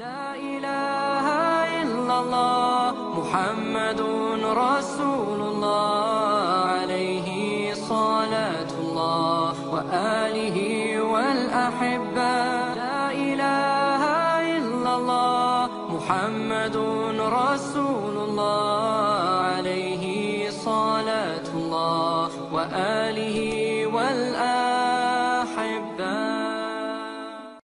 لا إله إلا الله محمد رسول الله عليه صلاة الله وآله والأحبة. لا إله إلا الله محمد رسول الله عليه صلاة الله وآله